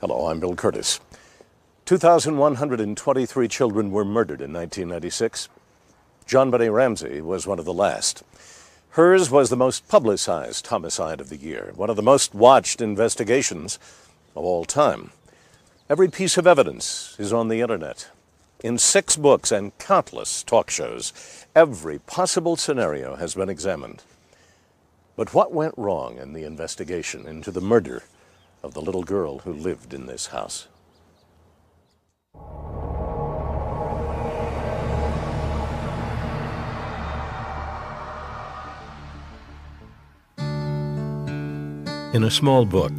Hello, I'm Bill Kurtis. 2,123 children were murdered in 1996. JonBenét Ramsey was one of the last. Hers was the most publicized homicide of the year, one of the most watched investigations of all time. Every piece of evidence is on the internet. In six books and countless talk shows, every possible scenario has been examined. But what went wrong in the investigation into the murder of the little girl who lived in this house? In a small book,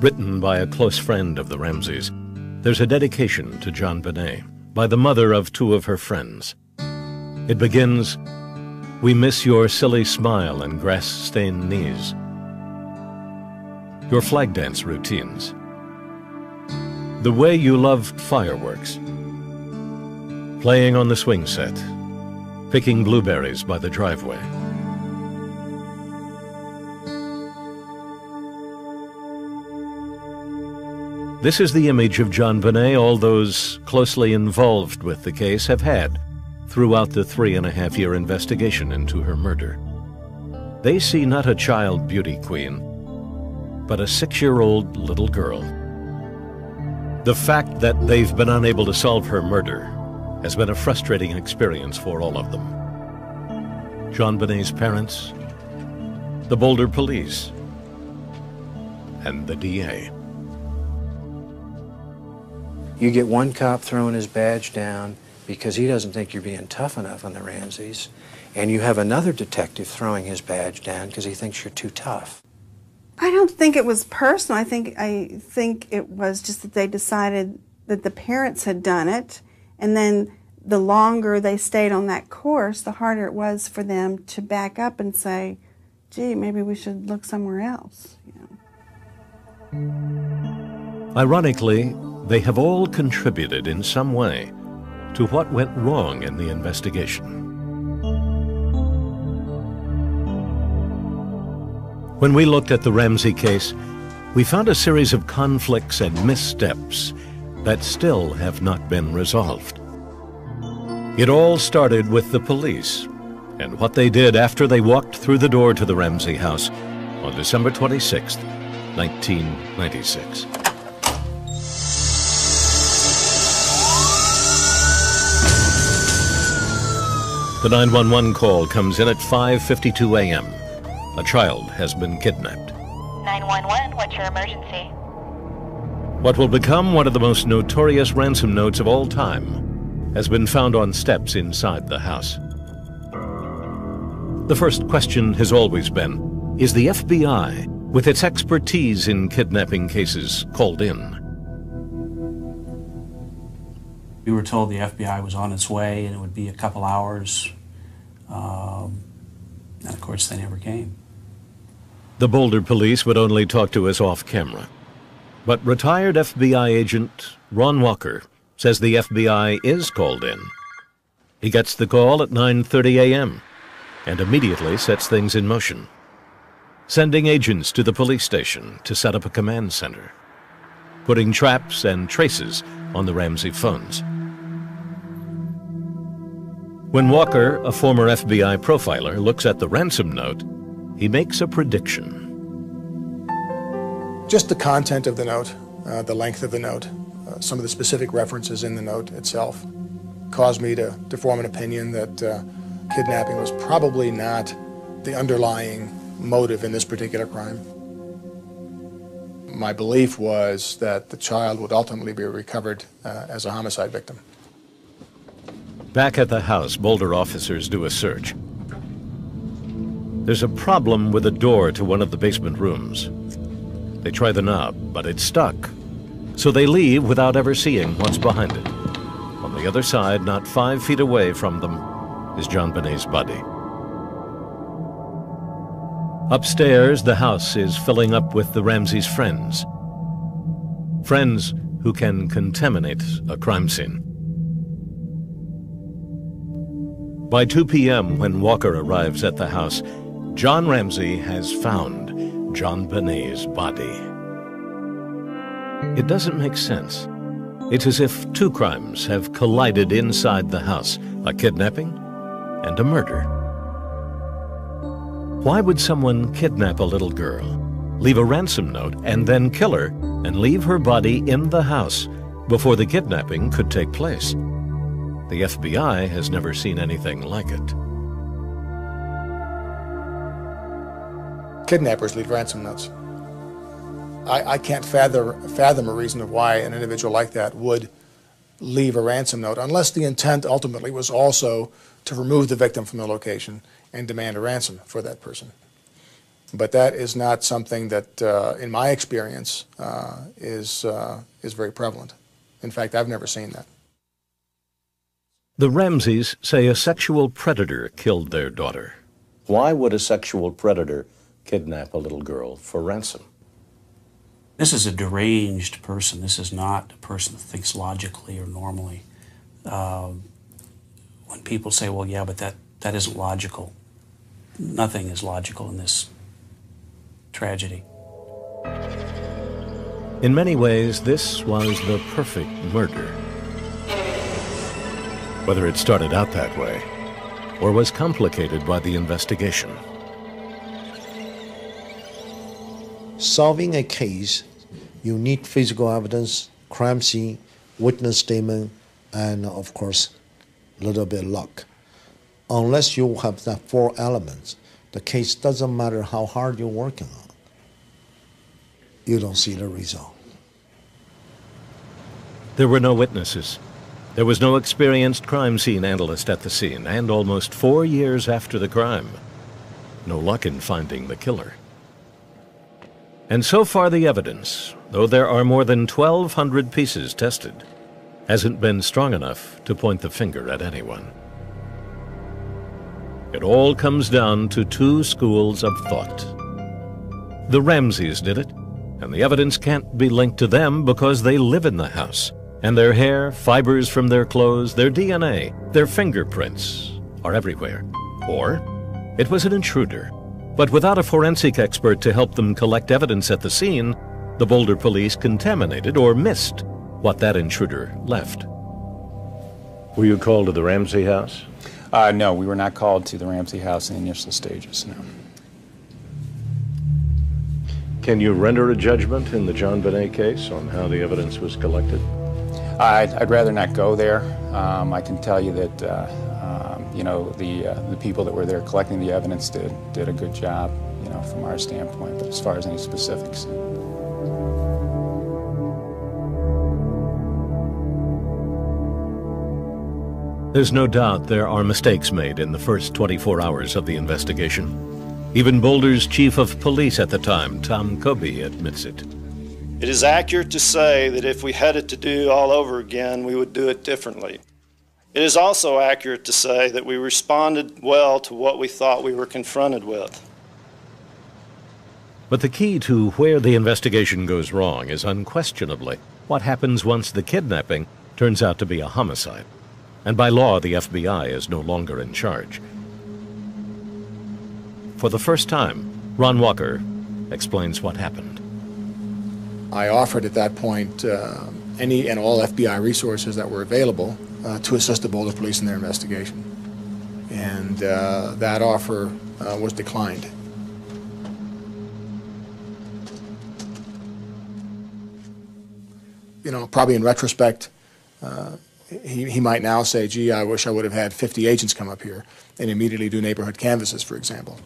written by a close friend of the Ramseys, there's a dedication to JonBenét by the mother of two of her friends. It begins, We miss your silly smile and grass-stained knees, your flag dance routines, the way you loved fireworks, playing on the swing set, picking blueberries by the driveway. This is the image of JonBenét all those closely involved with the case have had throughout the three and a half year investigation into her murder. They see not a child beauty queen, but a six year old little girl. The fact that they've been unable to solve her murder has been a frustrating experience for all of them. JonBenét's parents, the Boulder police, and the DA. You get one cop throwing his badge down because he doesn't think you're being tough enough on the Ramseys, and you have another detective throwing his badge down because he thinks you're too tough. I don't think it was personal. I think I think it was just that they decided that the parents had done it, and then the longer they stayed on that course, the harder it was for them to back up and say, "Gee, maybe we should look somewhere else." You know. Ironically, they have all contributed in some way to what went wrong in the investigation. When we looked at the Ramsey case, we found a series of conflicts and missteps that still have not been resolved. It all started with the police and what they did after they walked through the door to the Ramsey house on December 26, 1996. The 911 call comes in at 5:52 a.m. A child has been kidnapped. 911, what's your emergency? What will become one of the most notorious ransom notes of all time has been found on steps inside the house. The first question has always been, is the FBI, with its expertise in kidnapping cases, called in? We were told the FBI was on its way and it would be a couple hours. Um, and of course, they never came. The Boulder police would only talk to us off camera. But retired FBI agent Ron Walker says the FBI is called in. He gets the call at 9:30 a.m. and immediately sets things in motion, sending agents to the police station to set up a command center, putting traps and traces on the Ramsey phones. When Walker, a former FBI profiler, looks at the ransom note, he makes a prediction. Just the content of the note, uh, the length of the note, uh, some of the specific references in the note itself caused me to, to form an opinion that uh, kidnapping was probably not the underlying motive in this particular crime. My belief was that the child would ultimately be recovered uh, as a homicide victim. Back at the house, Boulder officers do a search. There's a problem with a door to one of the basement rooms. They try the knob, but it's stuck. So they leave without ever seeing what's behind it. On the other side, not five feet away from them, is JonBenét's body. Upstairs, the house is filling up with the Ramseys' friends. Friends who can contaminate a crime scene. By 2 p.m., when Walker arrives at the house, John Ramsey has found JonBenét's body. It doesn't make sense. It's as if two crimes have collided inside the house a kidnapping and a murder. Why would someone kidnap a little girl, leave a ransom note, and then kill her and leave her body in the house before the kidnapping could take place? The FBI has never seen anything like it. Kidnappers leave ransom notes. I, I can't fathom, fathom a reason of why an individual like that would leave a ransom note unless the intent ultimately was also to remove the victim from the location and demand a ransom for that person. But that is not something that, uh, in my experience, uh, is, uh, is very prevalent. In fact, I've never seen that. The Ramseys say a sexual predator killed their daughter. Why would a sexual predator kidnap a little girl for ransom? This is a deranged person. This is not a person that thinks logically or normally. Um, when people say, well, yeah, but that, that isn't logical, nothing is logical in this tragedy. In many ways, this was the perfect murder. Whether it started out that way or was complicated by the investigation. Solving a case, you need physical evidence, crime scene, witness statement, and of course, a little bit luck. Unless you have that four elements, the case doesn't matter how hard you're working on. You don't see the result. There were no witnesses. There was no experienced crime scene analyst at the scene, and almost four years after the crime, no luck in finding the killer. And so far the evidence, though there are more than 1,200 pieces tested, hasn't been strong enough to point the finger at anyone. It all comes down to two schools of thought. The Ramseys did it, and the evidence can't be linked to them because they live in the house, and their hair, fibers from their clothes, their DNA, their fingerprints are everywhere. Or it was an intruder but without a forensic expert to help them collect evidence at the scene, the Boulder police contaminated or missed what that intruder left. Were you called to the Ramsey house? Uh, no, we were not called to the Ramsey house in the initial stages, no. Can you render a judgment in the John JonBenét case on how the evidence was collected? I'd, I'd rather not go there. Um, I can tell you that uh, you know, the, uh, the people that were there collecting the evidence did, did a good job, you know, from our standpoint. But as far as any specifics, There's no doubt there are mistakes made in the first 24 hours of the investigation. Even Boulder's chief of police at the time, Tom Koby, admits it. It is accurate to say that if we had it to do all over again, we would do it differently. It is also accurate to say that we responded well to what we thought we were confronted with. But the key to where the investigation goes wrong is unquestionably what happens once the kidnapping turns out to be a homicide. And by law, the FBI is no longer in charge. For the first time, Ron Walker explains what happened. I offered at that point uh, any and all FBI resources that were available uh, to assist the Boulder Police in their investigation. And uh, that offer uh, was declined. You know, probably in retrospect, uh, he, he might now say, gee, I wish I would have had 50 agents come up here and immediately do neighborhood canvases, for example.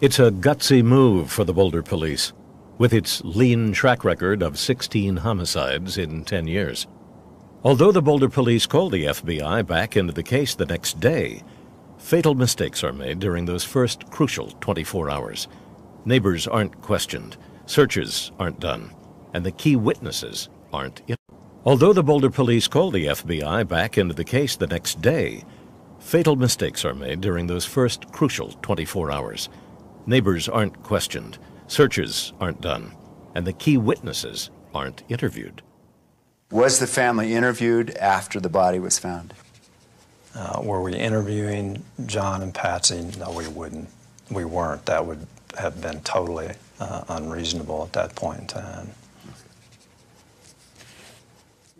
It's a gutsy move for the Boulder Police, with its lean track record of 16 homicides in 10 years. Although the Boulder police called the FBI back into the case the next day, fatal mistakes are made during those first crucial 24 hours. Neighbors aren't questioned, searches aren't done, and the key witnesses aren't in. Although the Boulder police called the FBI back into the case the next day, fatal mistakes are made during those first crucial 24 hours. Neighbors aren't questioned, searches aren't done, and the key witnesses aren't interviewed. Was the family interviewed after the body was found? Uh, were we interviewing John and Patsy? No, we wouldn't. We weren't. That would have been totally uh, unreasonable at that point in time.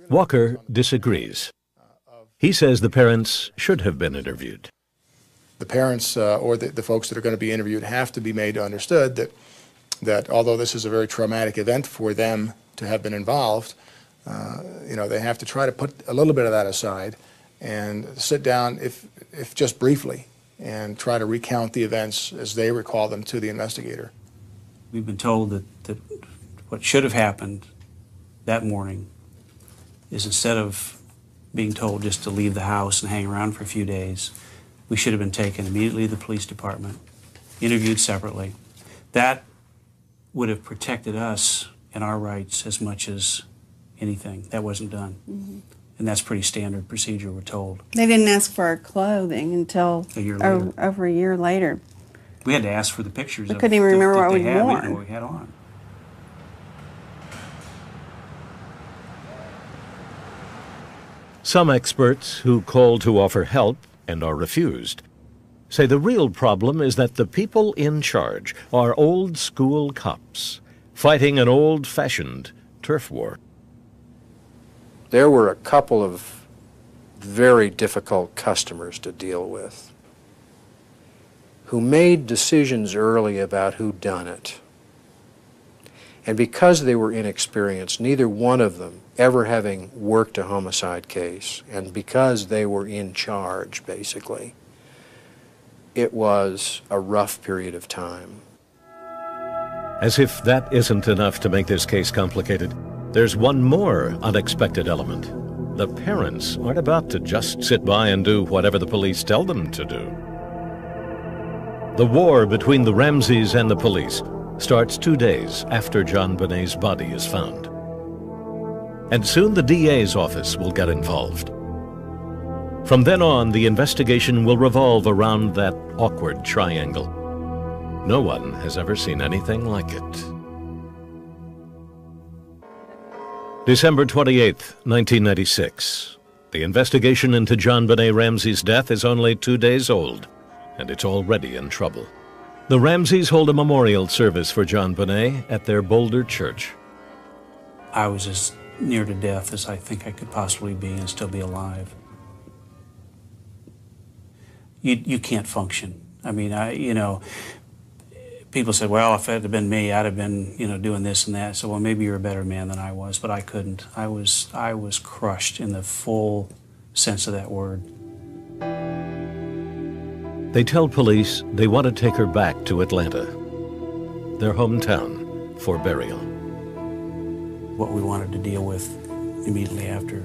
Walker disagrees. He says the parents should have been interviewed. The parents uh, or the, the folks that are going to be interviewed have to be made understood that, that although this is a very traumatic event for them to have been involved, uh, you know, they have to try to put a little bit of that aside and sit down, if, if just briefly, and try to recount the events as they recall them to the investigator. We've been told that, that what should have happened that morning is instead of being told just to leave the house and hang around for a few days, we should have been taken immediately to the police department, interviewed separately. That would have protected us and our rights as much as anything. That wasn't done. Mm-hmm. And that's pretty standard procedure, we're told. They didn't ask for our clothing until A year o- later. over a year later. We had to ask for the pictures. We of- couldn't even that- remember that what they we'd had. We didn't know worn. what we had on. Some experts who call to offer help and are refused say the real problem is that the people in charge are old school cops fighting an old fashioned turf war. There were a couple of very difficult customers to deal with who made decisions early about who done it. And because they were inexperienced, neither one of them ever having worked a homicide case, and because they were in charge, basically, it was a rough period of time. As if that isn't enough to make this case complicated, there's one more unexpected element. The parents aren't about to just sit by and do whatever the police tell them to do. The war between the Ramseys and the police starts two days after JonBenét's body is found. And soon the DA's office will get involved. From then on, the investigation will revolve around that awkward triangle. No one has ever seen anything like it. December 28, 1996. The investigation into JonBenét Ramsey's death is only two days old, and it's already in trouble. The Ramseys hold a memorial service for JonBenét at their Boulder church. I was as near to death as I think I could possibly be and still be alive. You, you can't function. I mean, I, you know, people said, well, if it had been me, I'd have been, you know, doing this and that. So, well, maybe you're a better man than I was, but I couldn't. I was, I was crushed in the full sense of that word. They tell police they want to take her back to Atlanta, their hometown, for burial. What we wanted to deal with immediately after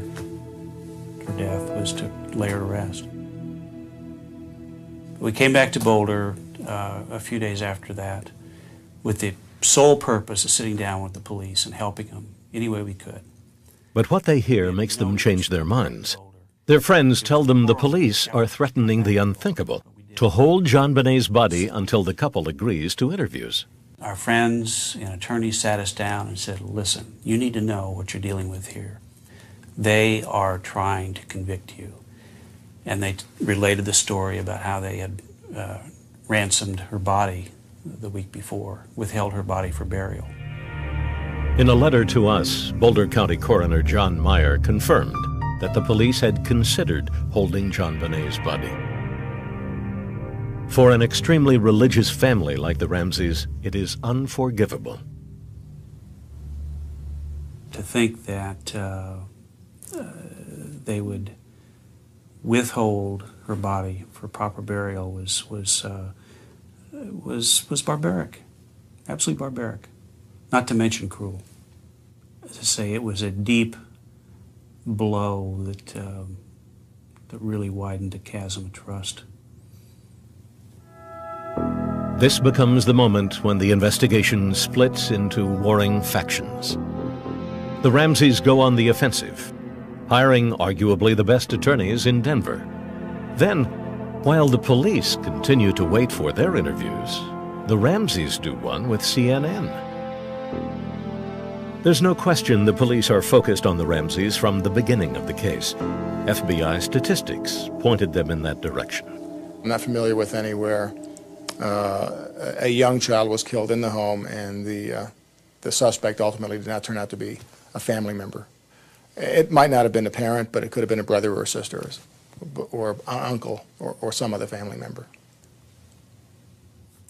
her death was to lay her to rest. We came back to Boulder uh, a few days after that with the sole purpose of sitting down with the police and helping them any way we could. But what they hear makes them change their minds. Their friends tell them the police are threatening the unthinkable to hold JonBenét's body until the couple agrees to interviews. Our friends and attorneys sat us down and said, listen, you need to know what you're dealing with here. They are trying to convict you. And they related the story about how they had uh, ransomed her body the week before, withheld her body for burial. In a letter to us, Boulder County Coroner John Meyer confirmed that the police had considered holding JonBenét's body. For an extremely religious family like the Ramseys, it is unforgivable. To think that uh, uh, they would withhold her body for proper burial was was uh, was was barbaric, absolutely barbaric. Not to mention cruel. I say, it was a deep blow that um, that really widened a chasm of trust. This becomes the moment when the investigation splits into warring factions. The Ramseys go on the offensive, hiring arguably the best attorneys in Denver. Then, while the police continue to wait for their interviews, the Ramseys do one with CNN. There's no question the police are focused on the Ramseys from the beginning of the case. FBI statistics pointed them in that direction. I'm not familiar with anywhere uh, a young child was killed in the home and the, uh, the suspect ultimately did not turn out to be a family member. It might not have been a parent, but it could have been a brother or a sister or, or uncle or, or some other family member.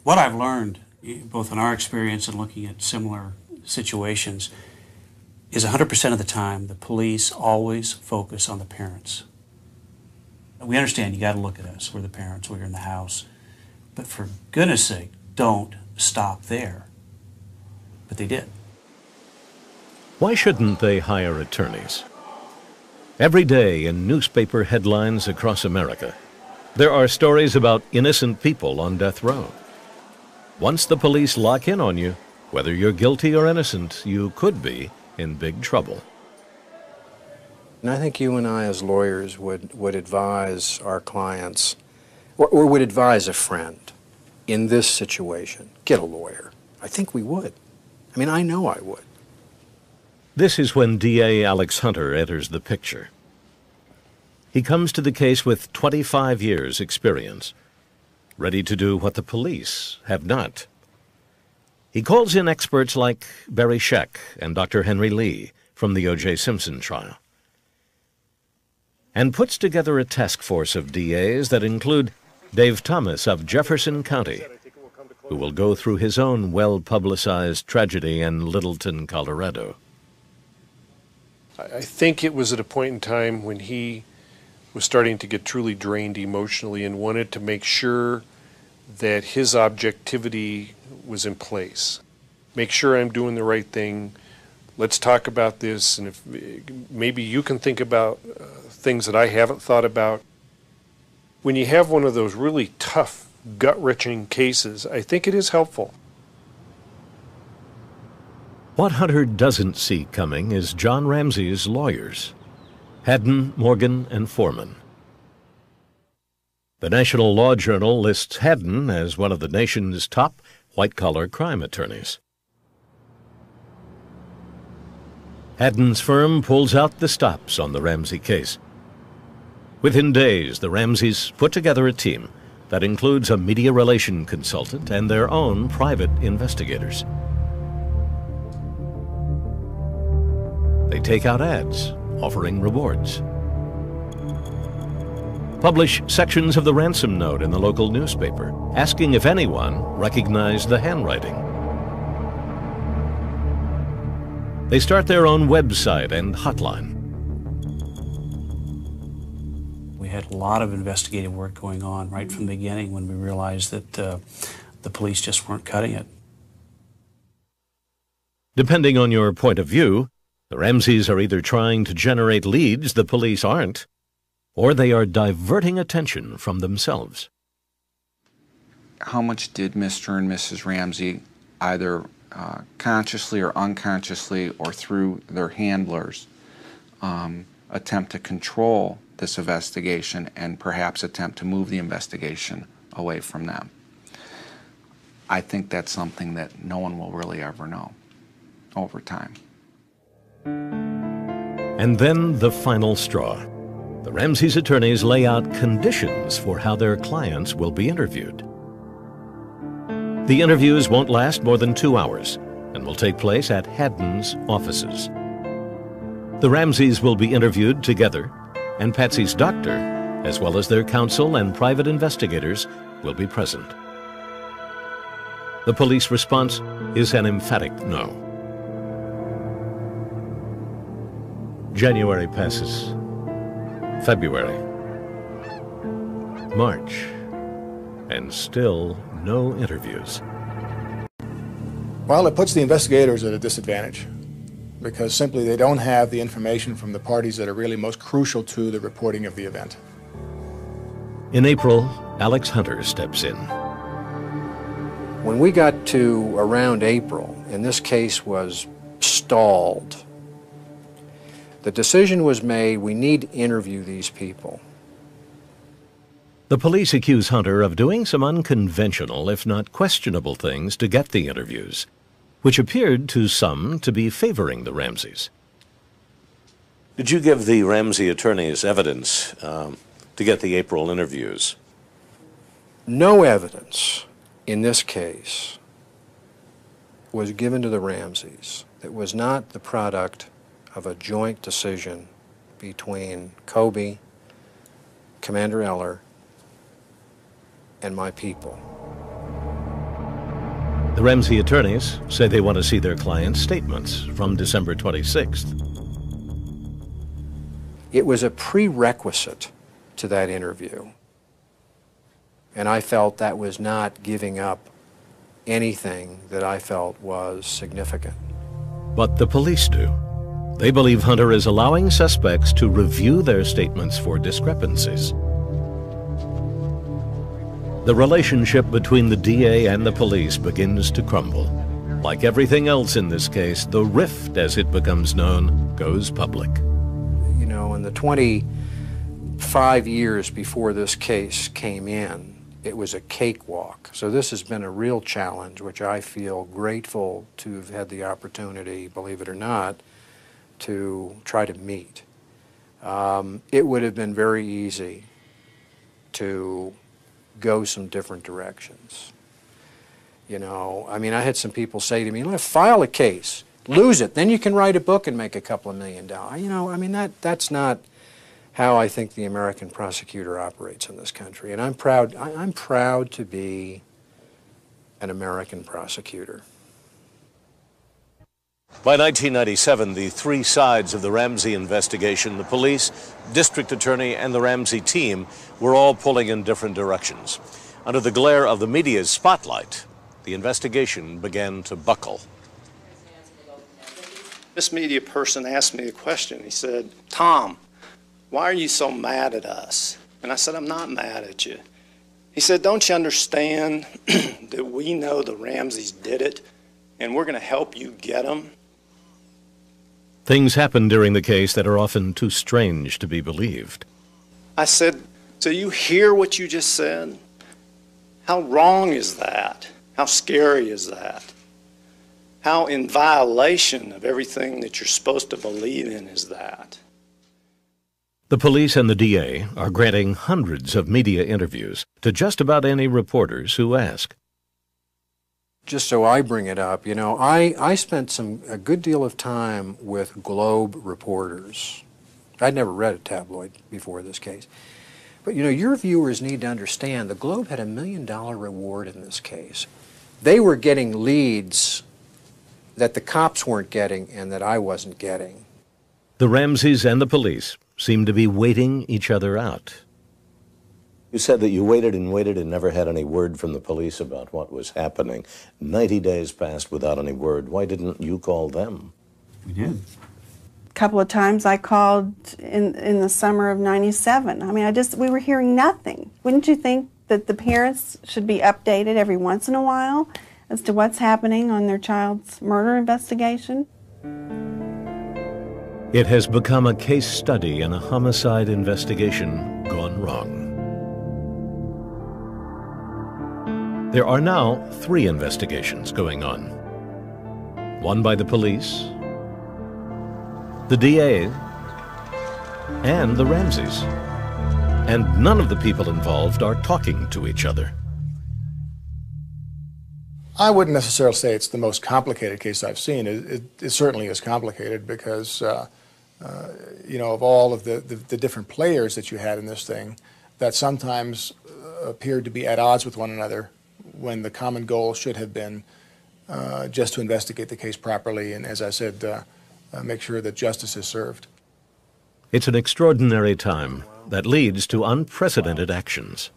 What I've learned, eh, both in our experience and looking at similar situations, is 100% of the time the police always focus on the parents. We understand you got to look at us. We're the parents. We're in the house. But for goodness sake, don't stop there. But they did. Why shouldn't they hire attorneys? Every day in newspaper headlines across America, there are stories about innocent people on death row. Once the police lock in on you, whether you're guilty or innocent, you could be in big trouble. And I think you and I, as lawyers, would, would advise our clients, or, or would advise a friend in this situation get a lawyer. I think we would. I mean, I know I would. This is when DA Alex Hunter enters the picture. He comes to the case with 25 years' experience, ready to do what the police have not. He calls in experts like Barry Scheck and Dr. Henry Lee from the O.J. Simpson trial, and puts together a task force of DAs that include Dave Thomas of Jefferson County, who will go through his own well publicized tragedy in Littleton, Colorado. I think it was at a point in time when he was starting to get truly drained emotionally and wanted to make sure that his objectivity was in place. Make sure I'm doing the right thing. Let's talk about this, and if maybe you can think about uh, things that I haven't thought about. When you have one of those really tough, gut wrenching cases, I think it is helpful. What Hunter doesn't see coming is John Ramsey's lawyers, Haddon, Morgan, and Foreman. The National Law Journal lists Haddon as one of the nation's top white-collar crime attorneys. Haddon's firm pulls out the stops on the Ramsey case. Within days, the Ramseys put together a team that includes a media relation consultant and their own private investigators. They take out ads offering rewards. Publish sections of the ransom note in the local newspaper, asking if anyone recognized the handwriting. They start their own website and hotline. We had a lot of investigative work going on right from the beginning when we realized that uh, the police just weren't cutting it. Depending on your point of view, the Ramseys are either trying to generate leads the police aren't, or they are diverting attention from themselves. How much did Mr. and Mrs. Ramsey, either uh, consciously or unconsciously or through their handlers, um, attempt to control this investigation and perhaps attempt to move the investigation away from them? I think that's something that no one will really ever know over time. And then the final straw. The Ramsey's attorneys lay out conditions for how their clients will be interviewed. The interviews won't last more than two hours and will take place at Haddon's offices. The Ramseys will be interviewed together, and Patsy's doctor, as well as their counsel and private investigators, will be present. The police response is an emphatic no. January passes. February, March, and still no interviews. Well, it puts the investigators at a disadvantage because simply they don't have the information from the parties that are really most crucial to the reporting of the event. In April, Alex Hunter steps in. When we got to around April, and this case was stalled the decision was made we need to interview these people. The police accuse Hunter of doing some unconventional, if not questionable, things to get the interviews, which appeared to some to be favoring the Ramseys. Did you give the Ramsey attorneys evidence um, to get the April interviews? No evidence in this case was given to the Ramseys that was not the product of a joint decision between Koby, Commander Eller, and my people. The Ramsey attorneys say they want to see their client's statements from December 26th. It was a prerequisite to that interview. And I felt that was not giving up anything that I felt was significant. But the police do. They believe Hunter is allowing suspects to review their statements for discrepancies. The relationship between the DA and the police begins to crumble. Like everything else in this case, the rift, as it becomes known, goes public. You know, in the 25 years before this case came in, it was a cakewalk. So this has been a real challenge, which I feel grateful to have had the opportunity, believe it or not, to try to meet. Um, it would have been very easy to go some different directions. You know, I mean, I had some people say to me, "Let's file a case, lose it, then you can write a book and make a couple of million dollars." You know, I mean, that that's not how I think the American prosecutor operates in this country, and I'm proud. I, I'm proud to be an American prosecutor. By 1997, the three sides of the Ramsey investigation, the police, district attorney, and the Ramsey team, were all pulling in different directions. Under the glare of the media's spotlight, the investigation began to buckle. This media person asked me a question. He said, Tom, why are you so mad at us? And I said, I'm not mad at you. He said, Don't you understand that we know the Ramseys did it and we're going to help you get them? Things happen during the case that are often too strange to be believed. I said, Do you hear what you just said? How wrong is that? How scary is that? How in violation of everything that you're supposed to believe in is that? The police and the DA are granting hundreds of media interviews to just about any reporters who ask. Just so I bring it up, you know, I, I spent some a good deal of time with Globe reporters. I'd never read a tabloid before this case. But you know, your viewers need to understand the Globe had a million dollar reward in this case. They were getting leads that the cops weren't getting and that I wasn't getting. The Ramseys and the police seem to be waiting each other out. You said that you waited and waited and never had any word from the police about what was happening. 90 days passed without any word. Why didn't you call them? We did. A couple of times I called in in the summer of 97. I mean, I just we were hearing nothing. Wouldn't you think that the parents should be updated every once in a while as to what's happening on their child's murder investigation? It has become a case study in a homicide investigation gone wrong. There are now three investigations going on. One by the police, the DA, and the Ramseys. And none of the people involved are talking to each other. I wouldn't necessarily say it's the most complicated case I've seen. It, it, it certainly is complicated because, uh, uh, you know, of all of the, the, the, different players that you had in this thing that sometimes uh, appeared to be at odds with one another when the common goal should have been uh, just to investigate the case properly and, as I said, uh, uh, make sure that justice is served. It's an extraordinary time that leads to unprecedented actions.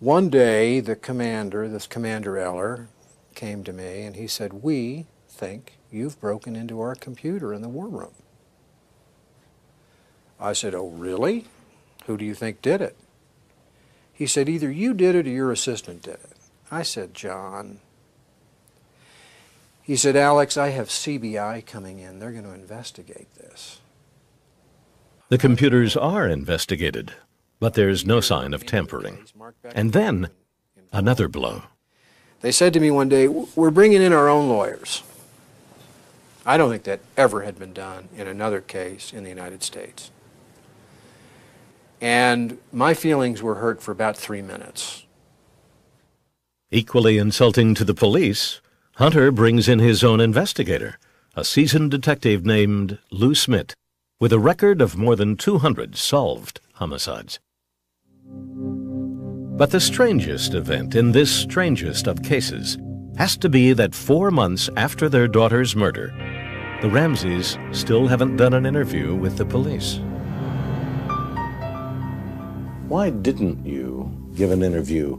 One day, the commander, this Commander Eller, came to me and he said, We think you've broken into our computer in the war room. I said, Oh, really? Who do you think did it? He said, Either you did it or your assistant did it. I said, John. He said, Alex, I have CBI coming in. They're going to investigate this. The computers are investigated, but there's no sign of tampering. And then, another blow. They said to me one day, We're bringing in our own lawyers. I don't think that ever had been done in another case in the United States. And my feelings were hurt for about three minutes. Equally insulting to the police, Hunter brings in his own investigator, a seasoned detective named Lou Smit, with a record of more than 200 solved homicides. But the strangest event in this strangest of cases has to be that four months after their daughter's murder, the Ramseys still haven't done an interview with the police. Why didn't you give an interview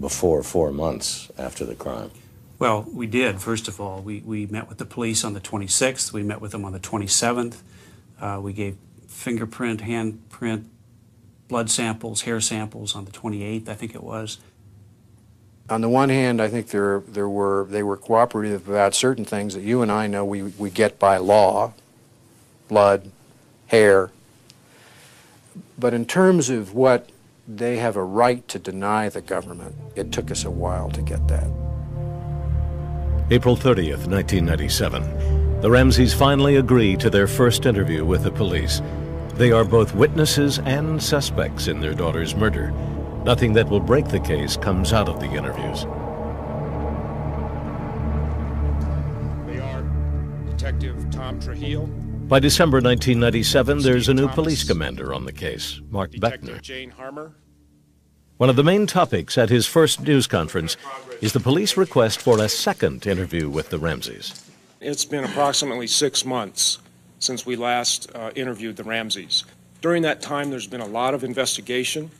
before four months after the crime? Well, we did, first of all. We, we met with the police on the 26th. We met with them on the 27th. Uh, we gave fingerprint, handprint, blood samples, hair samples on the 28th, I think it was. On the one hand, I think there, there were, they were cooperative about certain things that you and I know we, we get by law, blood, hair. But in terms of what they have a right to deny the government, it took us a while to get that. April 30th, 1997. The Ramseys finally agree to their first interview with the police. They are both witnesses and suspects in their daughter's murder. Nothing that will break the case comes out of the interviews. They are Detective Tom Trujillo, By December 1997, there's a new police commander on the case, Mark Beckner. One of the main topics at his first news conference is the police request for a second interview with the Ramseys. It's been approximately six months since we last uh, interviewed the Ramseys. During that time, there's been a lot of investigation.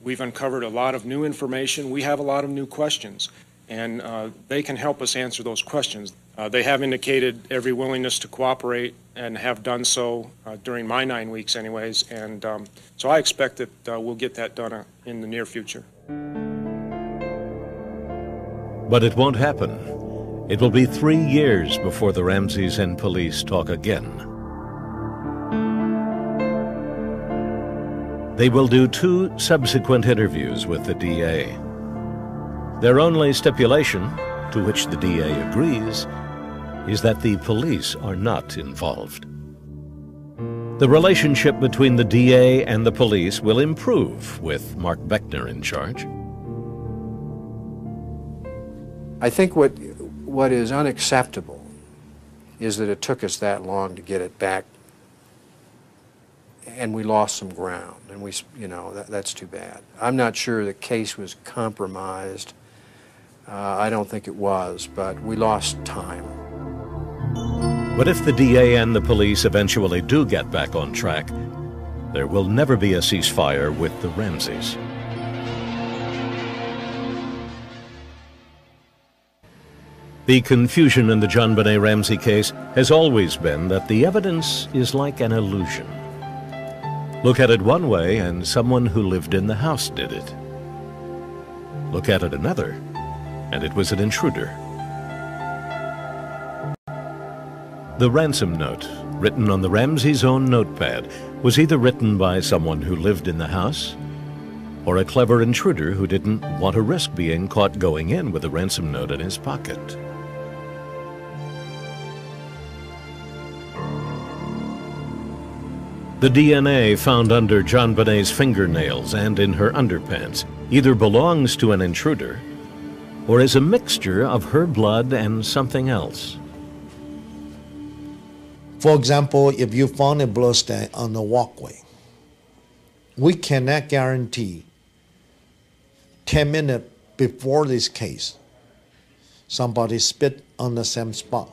We've uncovered a lot of new information. We have a lot of new questions, and uh, they can help us answer those questions. Uh, they have indicated every willingness to cooperate and have done so uh, during my nine weeks, anyways. And um, so I expect that uh, we'll get that done uh, in the near future. But it won't happen. It will be three years before the Ramseys and police talk again. They will do two subsequent interviews with the DA. Their only stipulation, to which the DA agrees, is that the police are not involved. The relationship between the DA and the police will improve with Mark Beckner in charge. I think what, what is unacceptable is that it took us that long to get it back and we lost some ground and we, you know, that, that's too bad. I'm not sure the case was compromised. Uh, I don't think it was, but we lost time. But if the DA and the police eventually do get back on track, there will never be a ceasefire with the Ramseys. The confusion in the JonBenét Ramsey case has always been that the evidence is like an illusion. Look at it one way, and someone who lived in the house did it. Look at it another, and it was an intruder. The ransom note, written on the Ramsey's own notepad, was either written by someone who lived in the house or a clever intruder who didn't want to risk being caught going in with a ransom note in his pocket. The DNA found under JonBenét's fingernails and in her underpants either belongs to an intruder or is a mixture of her blood and something else. For example, if you found a blood stain on the walkway, we cannot guarantee 10 minutes before this case, somebody spit on the same spot.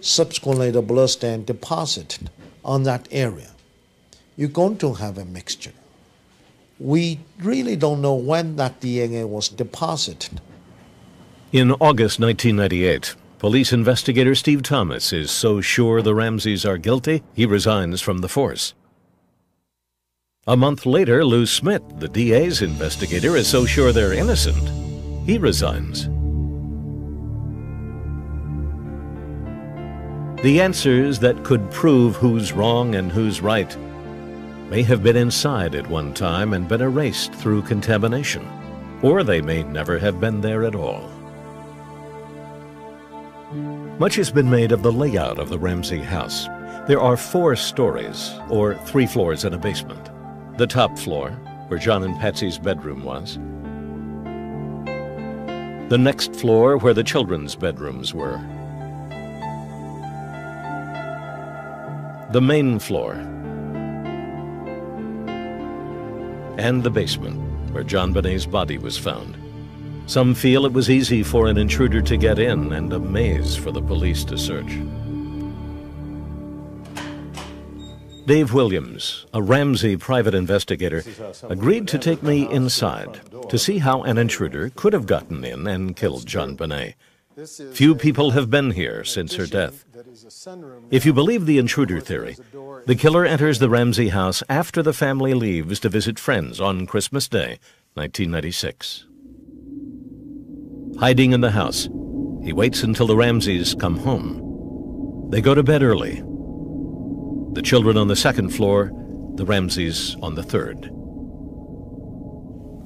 Subsequently, the blood stain deposited on that area. You're going to have a mixture. We really don't know when that DNA was deposited. In August 1998, police investigator Steve Thomas is so sure the Ramseys are guilty, he resigns from the force. A month later, Lou Smit, the DA's investigator, is so sure they're innocent, he resigns. The answers that could prove who's wrong and who's right may have been inside at one time and been erased through contamination, or they may never have been there at all. Much has been made of the layout of the Ramsey house. There are four stories, or three floors and a basement. The top floor, where John and Patsy's bedroom was. The next floor, where the children's bedrooms were. the main floor, and the basement where JonBenét's body was found. Some feel it was easy for an intruder to get in and a maze for the police to search. Dave Williams, a Ramsey private investigator, agreed to take me inside to see how an intruder could have gotten in and killed JonBenét. Few people have been here since her death. If you believe the intruder theory, the killer enters the Ramsey house after the family leaves to visit friends on Christmas Day, 1996. Hiding in the house, he waits until the Ramseys come home. They go to bed early the children on the second floor, the Ramseys on the third.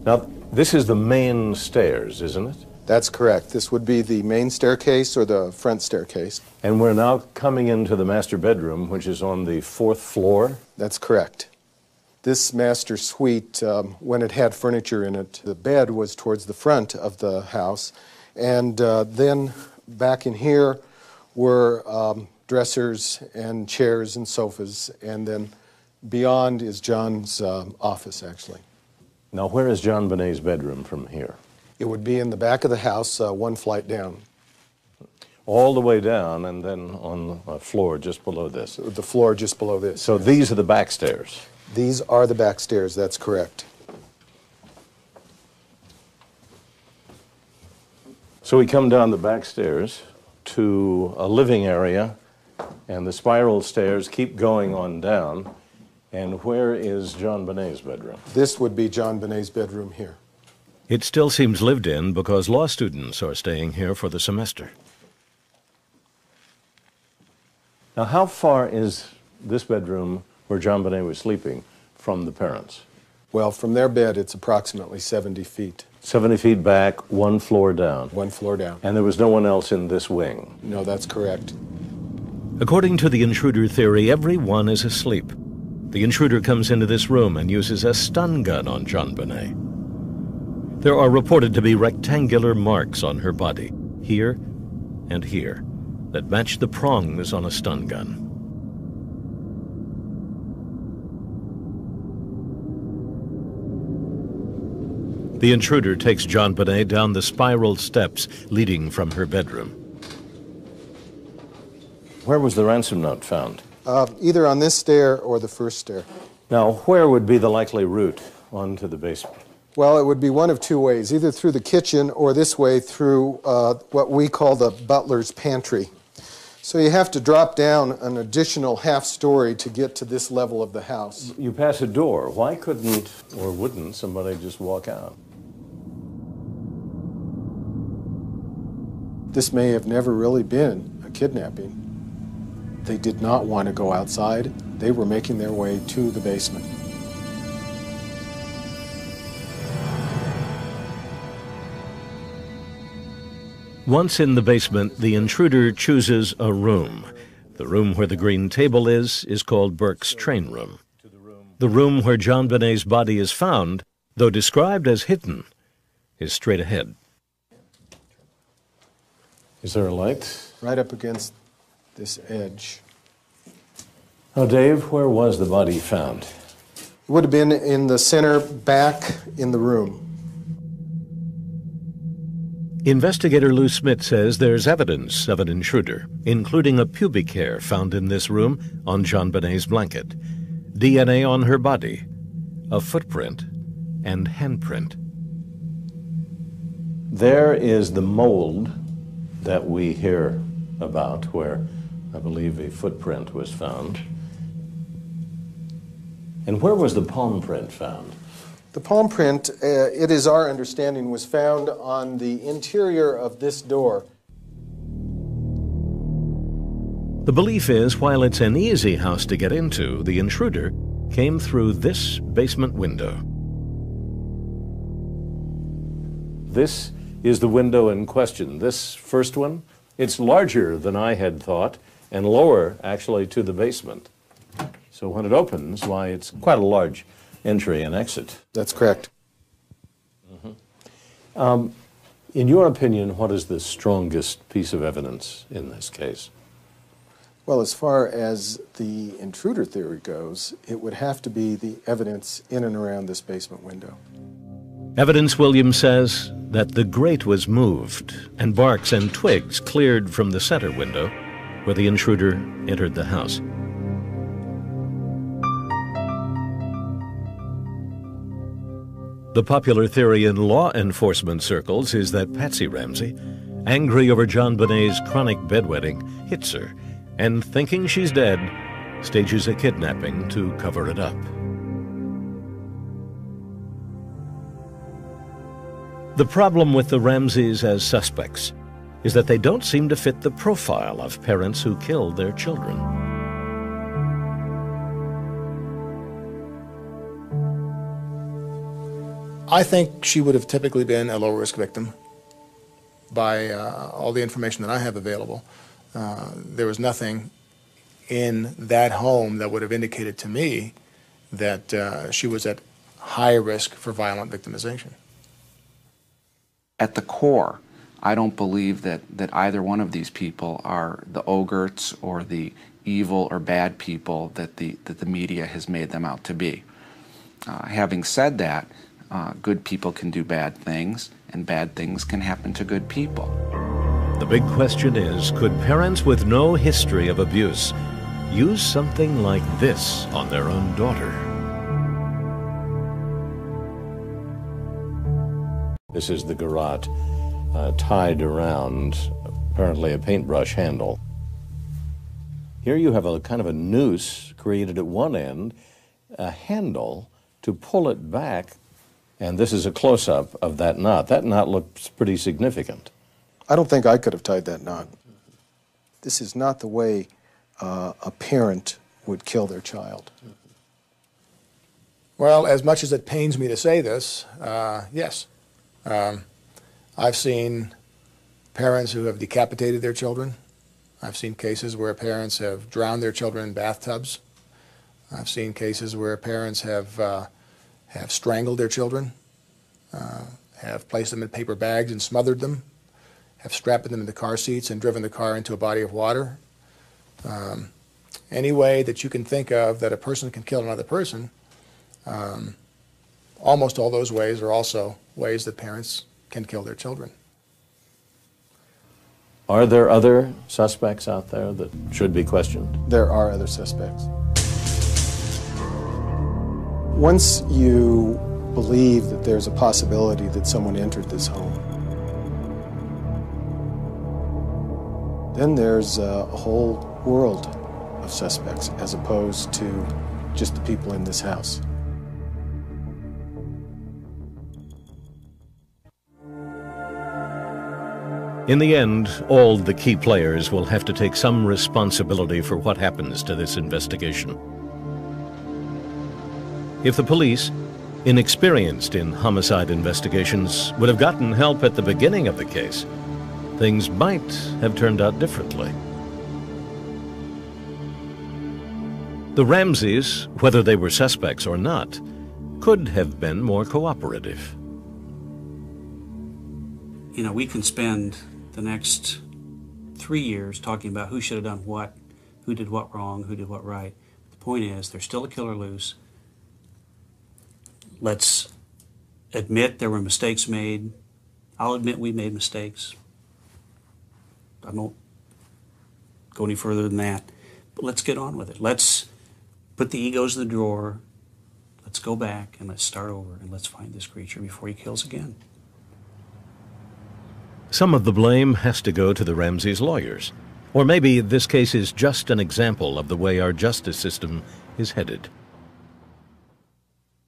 Now, this is the main stairs, isn't it? That's correct. This would be the main staircase or the front staircase. And we're now coming into the master bedroom, which is on the fourth floor? That's correct. This master suite, um, when it had furniture in it, the bed was towards the front of the house. And uh, then back in here were um, dressers and chairs and sofas, and then beyond is John's uh, office, actually. Now, where is JonBenét's bedroom from here? It would be in the back of the house, uh, one flight down. All the way down, and then on the floor just below this? The floor just below this. So yes. these are the back stairs? These are the back stairs, that's correct. So we come down the back stairs to a living area and the spiral stairs keep going on down. And where is JonBenét's bedroom? This would be JonBenét's bedroom here. It still seems lived in because law students are staying here for the semester. Now, how far is this bedroom where JonBenét was sleeping from the parents? Well, from their bed, it's approximately 70 feet. 70 feet back, one floor down. One floor down. And there was no one else in this wing? No, that's correct. According to the intruder theory, everyone is asleep. The intruder comes into this room and uses a stun gun on JonBenét. There are reported to be rectangular marks on her body, here and here, that match the prongs on a stun gun. The intruder takes JonBenét down the spiral steps leading from her bedroom. Where was the ransom note found? Uh, either on this stair or the first stair. Now, where would be the likely route onto the basement? Well, it would be one of two ways, either through the kitchen or this way through uh, what we call the butler's pantry. So you have to drop down an additional half story to get to this level of the house. You pass a door. Why couldn't or wouldn't somebody just walk out? This may have never really been a kidnapping. They did not want to go outside. They were making their way to the basement. Once in the basement, the intruder chooses a room. The room where the green table is is called Burke's train room. The room where JonBenét's body is found, though described as hidden, is straight ahead. Is there a light? Right up against this edge. Now, Dave, where was the body found? It would have been in the center back in the room. Investigator Lou Smit says there's evidence of an intruder, including a pubic hair found in this room on JonBenét's blanket, DNA on her body, a footprint, and handprint. There is the mold that we hear about, where I believe a footprint was found. And where was the palm print found? The palm print, uh, it is our understanding, was found on the interior of this door. The belief is while it's an easy house to get into, the intruder came through this basement window. This is the window in question. This first one, it's larger than I had thought and lower actually to the basement. So when it opens, why, it's quite a large entry and exit. That's correct. Mm-hmm. Um, in your opinion, what is the strongest piece of evidence in this case? Well, as far as the intruder theory goes, it would have to be the evidence in and around this basement window. Evidence, Williams says, that the grate was moved and barks and twigs cleared from the center window where the intruder entered the house. The popular theory in law enforcement circles is that Patsy Ramsey, angry over JonBenét's chronic bedwetting, hits her and, thinking she's dead, stages a kidnapping to cover it up. The problem with the Ramseys as suspects is that they don't seem to fit the profile of parents who killed their children. I think she would have typically been a low risk victim by uh, all the information that I have available. Uh, there was nothing in that home that would have indicated to me that uh, she was at high risk for violent victimization. At the core, I don't believe that, that either one of these people are the ogres or the evil or bad people that the, that the media has made them out to be. Uh, having said that, uh, good people can do bad things, and bad things can happen to good people. The big question is could parents with no history of abuse use something like this on their own daughter? This is the garrote uh, tied around apparently a paintbrush handle. Here you have a kind of a noose created at one end, a handle to pull it back and this is a close up of that knot. That knot looks pretty significant. I don't think I could have tied that knot. This is not the way uh, a parent would kill their child. Well, as much as it pains me to say this, uh, yes. Um, I've seen parents who have decapitated their children. I've seen cases where parents have drowned their children in bathtubs. I've seen cases where parents have uh, have strangled their children, uh, have placed them in paper bags and smothered them, have strapped them into car seats and driven the car into a body of water. Um, any way that you can think of that a person can kill another person, um, almost all those ways are also ways that parents can kill their children. Are there other suspects out there that should be questioned? There are other suspects. Once you believe that there's a possibility that someone entered this home, then there's a, whole world of suspects as opposed to just the people in this house. In the end, all the key players will have to take some responsibility for what happens to this investigation. If the police, inexperienced in homicide investigations, would have gotten help at the beginning of the case, things might have turned out differently. The Ramseys, whether they were suspects or not, could have been more cooperative. You know, we can spend the next three years talking about who should have done what, who did what wrong, who did what right. The point is, there's still a killer loose. Let's admit there were mistakes made. I'll admit we made mistakes. I won't go any further than that. But let's get on with it. Let's put the egos in the drawer. Let's go back and let's start over and let's find this creature before he kills again. Some of the blame has to go to the Ramseys lawyers. Or maybe this case is just an example of the way our justice system is headed.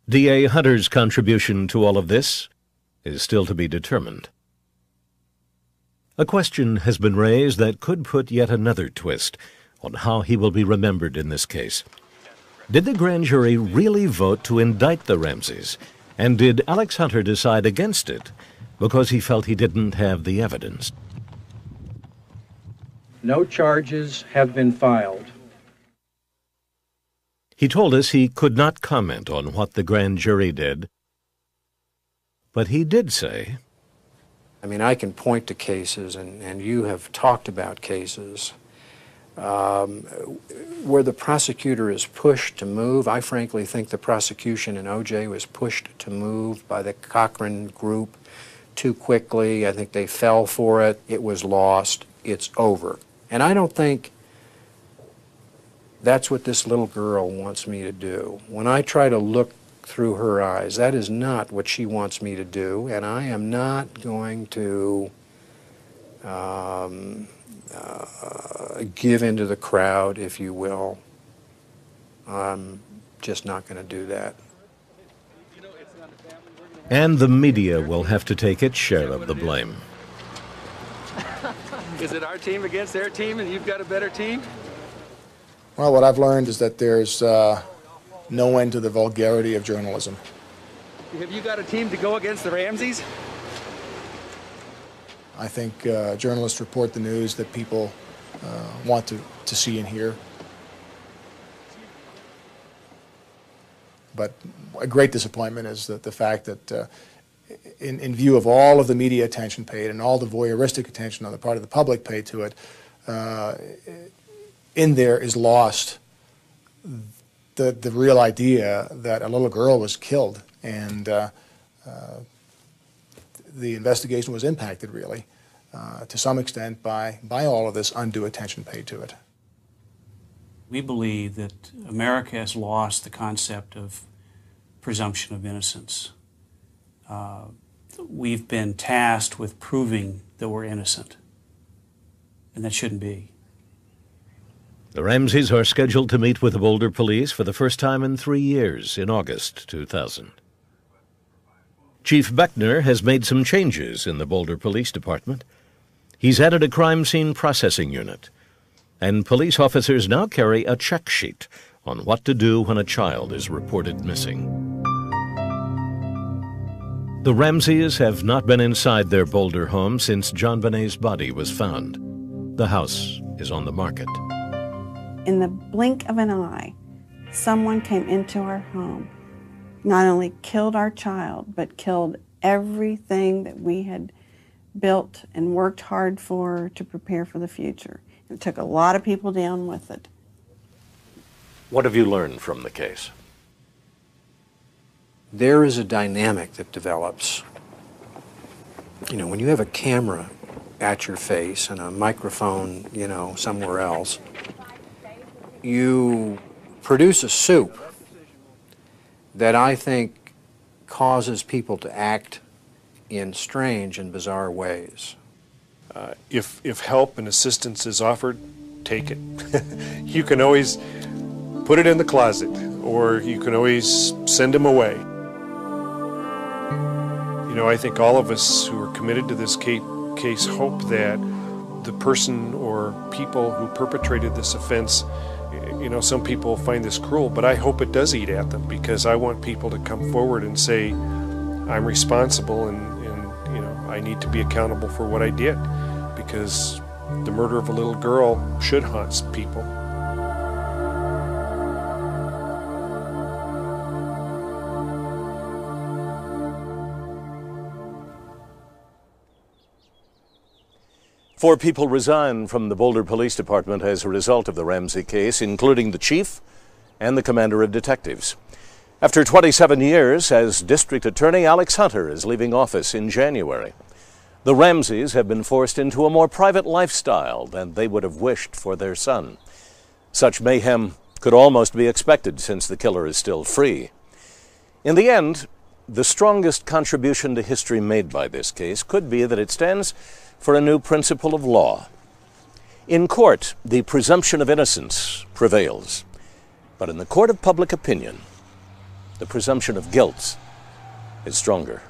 D.A. Hunter's contribution to all of this is still to be determined. A question has been raised that could put yet another twist on how he will be remembered in this case. Did the grand jury really vote to indict the Ramseys? And did Alex Hunter decide against it because he felt he didn't have the evidence? No charges have been filed. He told us he could not comment on what the grand jury did, but he did say, I mean, I can point to cases, and, and you have talked about cases Um, where the prosecutor is pushed to move, I frankly think the prosecution in OJ was pushed to move by the Cochran group too quickly. I think they fell for it. It was lost. It's over. And I don't think that's what this little girl wants me to do. When I try to look through her eyes, that is not what she wants me to do, and I am not going to um, uh, give into the crowd, if you will. I'm just not going to do that. And the media will have to take its share of the blame. Is it our team against their team and you've got a better team? Well, what I've learned is that there's uh, no end to the vulgarity of journalism. Have you got a team to go against the Ramseys? I think uh, journalists report the news that people uh, want to, to see and hear. But a great disappointment is that the fact that uh, in, in view of all of the media attention paid and all the voyeuristic attention on the part of the public paid to it, uh, in there is lost the, the real idea that a little girl was killed and uh, uh, the investigation was impacted really uh, to some extent by, by all of this undue attention paid to it. We believe that America has lost the concept of presumption of innocence. Uh, we've been tasked with proving that we're innocent, and that shouldn't be. The Ramseys are scheduled to meet with the Boulder police for the first time in three years in August 2000. Chief Beckner has made some changes in the Boulder Police Department. He's added a crime scene processing unit, and police officers now carry a check sheet on what to do when a child is reported missing. The Ramseys have not been inside their Boulder home since JonBenét's body was found. The house is on the market in the blink of an eye, someone came into our home, not only killed our child, but killed everything that we had built and worked hard for to prepare for the future. It took a lot of people down with it. What have you learned from the case? There is a dynamic that develops. You know, when you have a camera at your face and a microphone, you know, somewhere else, you produce a soup that I think causes people to act in strange and bizarre ways. Uh, if, if help and assistance is offered, take it. you can always put it in the closet, or you can always send them away. You know, I think all of us who are committed to this case hope that the person or people who perpetrated this offense you know, some people find this cruel, but I hope it does eat at them because I want people to come forward and say, I'm responsible and, and you know, I need to be accountable for what I did because the murder of a little girl should haunt people. Four people resigned from the Boulder Police Department as a result of the Ramsey case, including the chief and the commander of detectives. After 27 years as district attorney, Alex Hunter is leaving office in January. The Ramseys have been forced into a more private lifestyle than they would have wished for their son. Such mayhem could almost be expected since the killer is still free. In the end, the strongest contribution to history made by this case could be that it stands for a new principle of law. In court, the presumption of innocence prevails, but in the court of public opinion, the presumption of guilt is stronger.